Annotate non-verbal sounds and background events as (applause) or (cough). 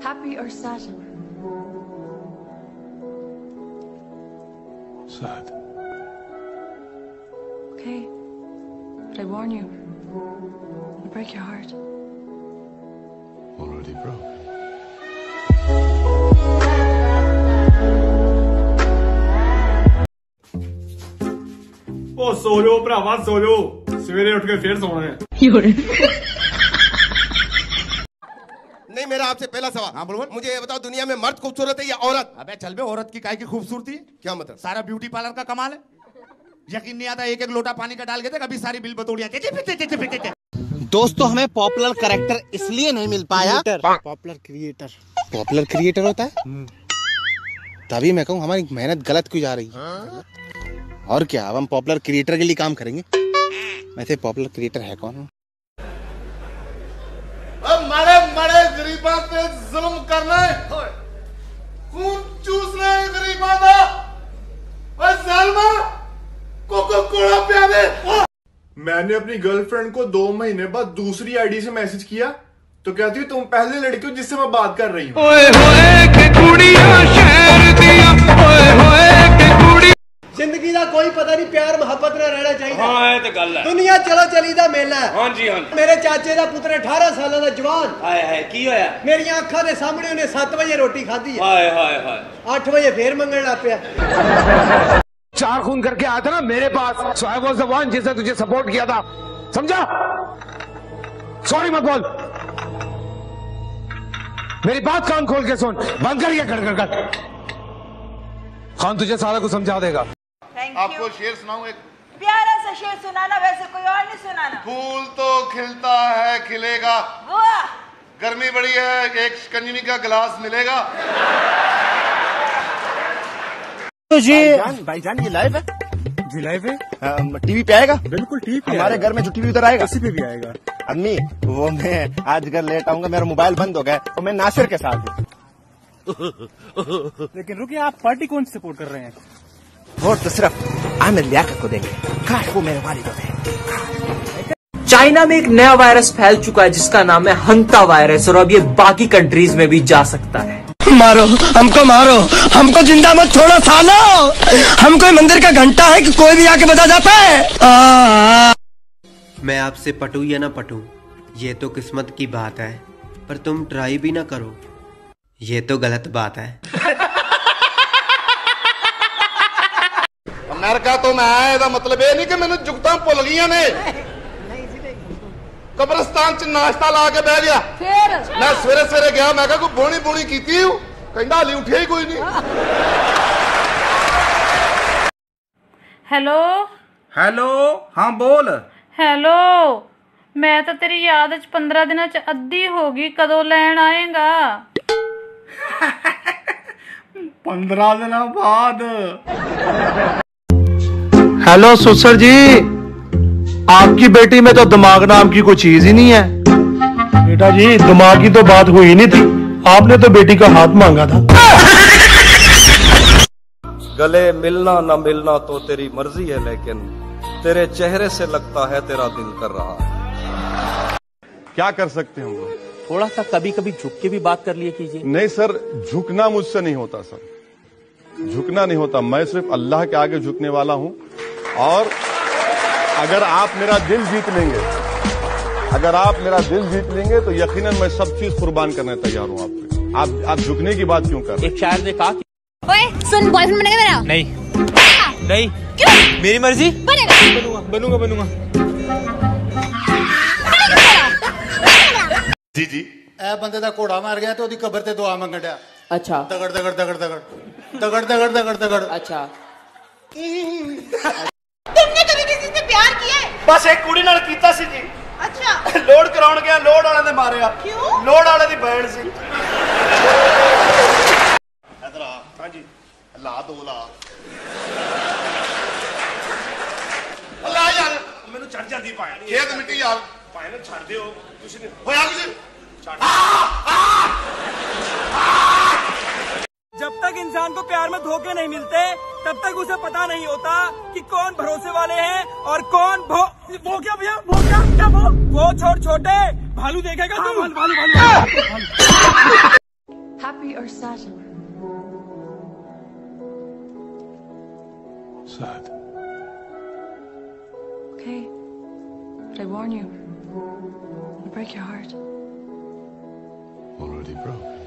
Happy or sad? Sad. Okay. But I warn you, it'll break your heart. Already broke. ओ सो लो भरावा See लो सवेरे उठ के फिर सोना है (laughs) मेरा आपसे पहला सवाल। हाँ बोलो मुझे ये बताओ दुनिया में मर्द खूबसूरत है या औरत? अबे चल बे औरत की काय की खूबसूरती? क्या मतलब? सारा ब्यूटी पार्लर का कमाल है। यकीन नहीं आता एक एक लोटा पानी का डाल के देख अभी सारी बिल बतौड़ियाँ दोस्तों हमें पॉपुलर करेक्टर इसलिए नहीं मिल पाया। पॉपुलर क्रिएटर पॉपुलर क्रिएटर होता है? तभी मैं कहूँ हमारी मेहनत गलत क्यों जा रही है? और क्या अब हम पॉपुलर क्रिएटर के लिए काम करेंगे? वैसे पॉपुलर क्रिएटर है कौन अब मरे मरे गरीबा पे जुल्म करना है। खून चूसना है गरीबों का और जालमा कोको कोला प्यादे मैंने अपनी गर्लफ्रेंड को दो महीने बाद दूसरी आईडी से मैसेज किया। तो कहती हूँ तुम पहले लड़की हो जिससे मैं बात कर रही हूँ। ਕੋਈ ਪਤਾ ਨਹੀਂ ਪਿਆਰ ਮੁਹੱਬਤ ਨਾਲ ਰਹਿਣਾ ਚਾਹੀਦਾ ਹਾਂ ਇਹ ਤੇ ਗੱਲ ਹੈ ਦੁਨੀਆ ਚਲੋ ਚਲੀ ਦਾ ਮੇਲਾ ਹੈ ਹਾਂਜੀ ਹਾਂ ਮੇਰੇ ਚਾਚੇ ਦਾ ਪੁੱਤਰ 18 ਸਾਲਾਂ ਦਾ ਜਵਾਨ ਹਾਏ ਹਾਏ ਕੀ ਹੋਇਆ ਮੇਰੀਆਂ ਅੱਖਾਂ ਦੇ ਸਾਹਮਣੇ ਉਹਨੇ 7 ਵਜੇ ਰੋਟੀ ਖਾਧੀ ਹੈ ਹਾਏ ਹਾਏ ਹਾਏ 8 ਵਜੇ ਫੇਰ ਮੰਗਣ ਲੱਗ ਪਿਆ चार खून करके आया था ना मेरे पास so I was the one जिसने तुझे सपोर्ट किया था समझा सॉरी मत बोल मेरी बात कान खोल के सुन बंद कर ये कर कर कर खान तुझे सारा कुछ समझा देगा आपको शेर सुनाऊं एक? प्यारा सा शेर सुनाना वैसे कोई और नहीं सुनाना? फूल तो खिलता है खिलेगा। गर्मी बड़ी है एक शिकंजनी का गिलास मिलेगा। तो जी भाईजान ये लाइव है? जी लाइव है। टीवी पे आएगा? बिल्कुल ठीक हमारे घर में जो टीवी उधर आएगा? किसी पे भी आएगा। अम्मी वो मैं आज घर लेट आऊँगा मेरा मोबाइल बंद हो गया है, तो मैं नासिर के साथ हूँ। लेकिन रुकिए आप पार्टी कौन सपोर्ट कर रहे हैं? वोट तो सिर्फ़ आमिर लियाकत को देंगे काश वो मेरे वालिद होते चाइना में एक नया वायरस फैल चुका है जिसका नाम है हंता वायरस और अब ये बाकी कंट्रीज़ में भी जा सकता है। मारो हमको मारो हमको ज़िंदा मत छोड़ो सालो हम कोई मंदिर का घंटा है कि कोई भी आके बता जाता है मैं आपसे पटू या ना पटू ये तो किस्मत की बात है पर तुम ट्राई भी ना करो। ये तो गलत बात है। ਅਮਰੀਕਾ ਤੋਂ ਮੈਂ ਆਇਆ ਇਹਦਾ ਮਤਲਬ ਇਹ ਨਹੀਂ ਕਿ ਮੈਨੂੰ ਜੁਗਤਾਂ ਭੁੱਲ ਗਈਆਂ ਨੇ ਕਬਰਸਤਾਨ ਚ ਨਾਸ਼ਤਾ ਲਾ ਕੇ ਬਹਿ ਗਿਆ ਫੇਰ ਮੈਂ ਸਵੇਰੇ ਸਵੇਰੇ ਗਿਆ ਮੈਂ ਕਿਹਾ ਕੋਈ ਬੋਣੀ ਬੋਣੀ ਕੀਤੀ ਹੂੰ ਕਹਿੰਦਾ ਹਲੀ ਉੱਠਿਆ ਹੀ ਕੋਈ ਨਹੀਂ ਹੈਲੋ ਹੈਲੋ ਹਾਂ ਬੋਲ ਹੈਲੋ ਮੈਂ ਤਾਂ ਤੇਰੀ ਯਾਦ ਚ 15 ਦਿਨਾਂ ਚ ਅੱਧੀ ਹੋ ਗਈ ਕਦੋਂ ਲੈਣ ਆਏਗਾ 15 ਦਿਨਾਂ ਬਾਅਦ हेलो सुसर जी आपकी बेटी में तो दिमाग नाम की कोई चीज़ ही नहीं है। बेटा जी दिमाग की तो बात हुई नहीं थी। आपने तो बेटी का हाथ मांगा था। गले मिलना न मिलना तो तेरी मर्ज़ी है लेकिन तेरे चेहरे से लगता है तेरा दिल कर रहा है। क्या कर सकते हैं हम लोग? थोड़ा सा कभी कभी झुक के भी बात कर लिए कीजिए। नहीं सर झुकना मुझसे नहीं होता सर। झुकना नहीं होता। मैं सिर्फ़ अल्लाह के आगे झुकने वाला हूँ। और अगर आप मेरा दिल जीत लेंगे अगर आप मेरा दिल जीत लेंगे तो यकीनन मैं सब चीज कुर्बान करने तैयार हूं आप पे आप आप झुकने की बात क्यों कर रहे हैं एक शायर ने कहा कि ओए सुन बॉयफ्रेंड बनेगा मेरा नहीं नहीं क्यों मेरी मर्जी बनेगा बनूंगा बनूंगा ਜੀ ਜੀ ਇਹ ਬੰਦੇ ਦਾ ਘੋੜਾ ਮਾਰ ਗਿਆ ਤੇ ਉਹਦੀ ਕਬਰ ਤੇ ਦੁਆ ਮੰਗਣ ਡਿਆ अच्छा ਦਗੜ ਦਗੜ ਦਗੜ ਦਗੜ ਦਗੜ ਦਗੜ ਦਗੜ ਦਗੜ अच्छा ਬਸ ਇੱਕ ਕੁੜੀ ਨਾਲ ਕੀਤਾ ਸੀ ਜੀ अच्छा ਲੋਡ ਕਰਾਉਣ ਗਿਆ ਲੋਡ ਵਾਲਿਆਂ ਨੇ ਮਾਰਿਆ ਕਿਉਂ? ਲੋਡ ਵਾਲੇ ਦੀ ਬੈਣ ਸੀ ਇਧਰ ਆ ਹਾਂਜੀ ਲਾ ਦੋ ਲਾ ਉਹ ਲਾ ਯਾਰ ਮੈਨੂੰ ਚੜ ਜਾਂਦੀ ਪਾਇਆ ਨਹੀਂ ਖੇਤ ਮਿੱਟੀ ਯਾਰ ਪਾਇਆ ਨੂੰ ਛੱਡ ਦਿਓ ਤੁਸੀਂ ਨੇ ਹੋਇਆ ਕੁਝ जब तक इंसान को प्यार में धोखे नहीं मिलते तब तक उसे पता नहीं होता कि कौन भरोसे वाले हैं और कौन भो वो क्या भैया? वो क्या? क्या वो? वो छोड़ छोटे। भालू देखेगा तू? भालू भालू भालू हैप्पी और sad sad okay but I warn you it'll break your heart. Already broke.